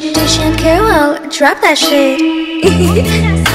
Dish and Carol, drop that shit.